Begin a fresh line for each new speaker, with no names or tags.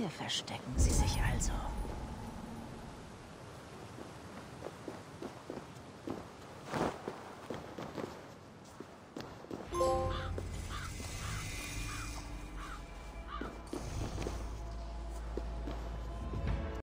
Hier verstecken sie sich also.